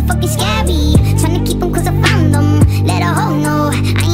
motherfucking scary. Trying to keep them cause I found them. Let her hoe know. I